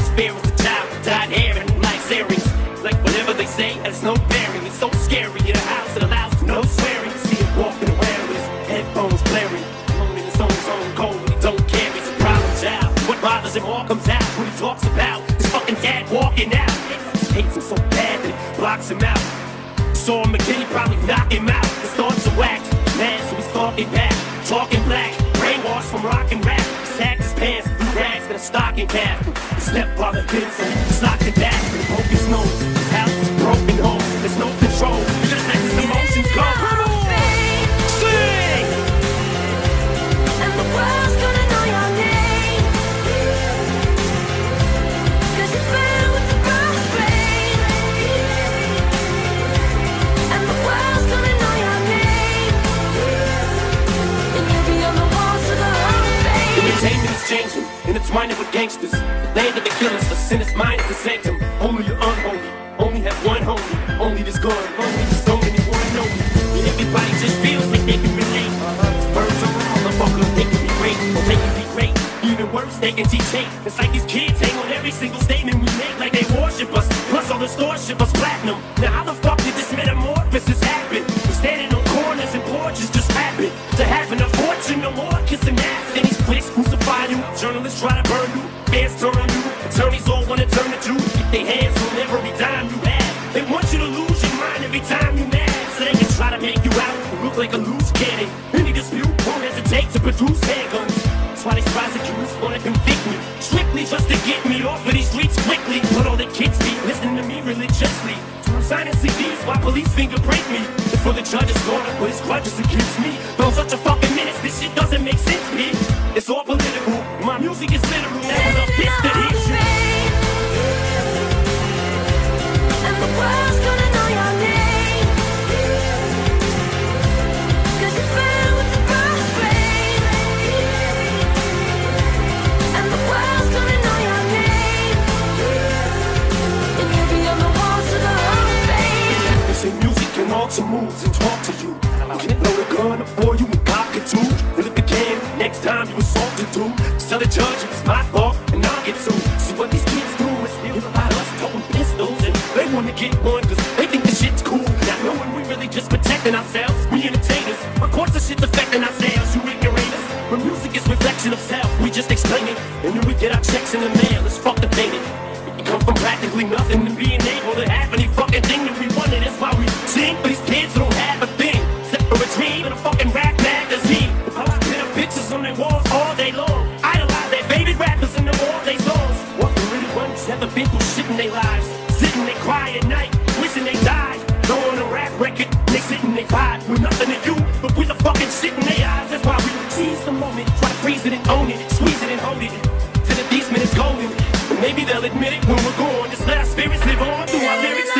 was as a child, died hearing like series. Like whatever they say has no bearing. It's so scary in a house that allows no swearing. See him walking around with his headphones blaring. Alone in his own zone, cold when he don't care. He's a problem child. What bothers him all comes out when he talks about his fucking dad walking out. He hates him so bad that it blocks him out. Saw him again, he probably knock him out. Cap. His stepfather hits him, socked it back, intertwining with gangsters. The Land of the killers, the sinner's mind is the sanctum. Only the unholy, only have one homie. Only this gun, only this don't anyone know me. And everybody just feels like they can relate. Birds around, motherfucker, they can be great, or they can be great. Even worse, they can teach hate. It's like these kids hang on every single statement we make, like they worship us. Plus all the stores ship us platinum. Now attorneys all wanna turn the truth. Get their hands on every dime you have. They want you to lose your mind every time you mad, so they can try to make you out look like a loose cannon. Any dispute won't hesitate to produce handguns. That's why these prosecutors wanna convict me, strictly just to get me off of these streets quickly. But all the kids be listening to me religiously. Signing CDs while police fingerprint me. Before the judge is gonna put his grudges against me. But gun up for you and cock it too. And if you can, next time you assault a dude, tell the judge it's my fault and I'll get sued. See what these kids do is steal about us toting pistols and they wanna get one cause they think the shit's cool. Not knowing we really just protecting ourselves, we entertainers. Of course the shit's affecting ourselves, you ignorators. When music is reflection of self, we just explain it. And then we get our checks in the mail, it's fucking faded. We come from practically nothing to being mean than a fucking rap magazine. I like their pictures on their walls all day long. Idolize their favorite rappers in the all they songs. What the really ones ever been through shit in their lives. Sitting they cry at night, wishing they died. Throwing a rap record, they sittin' they vibe with nothing to do but with the fucking shit in their eyes. That's why we seize the moment, try to freeze it and own it, squeeze it and hold it. Till the basement minutes golden. Maybe they'll admit it when we're gone. Just let our spirits live on through our lyrics.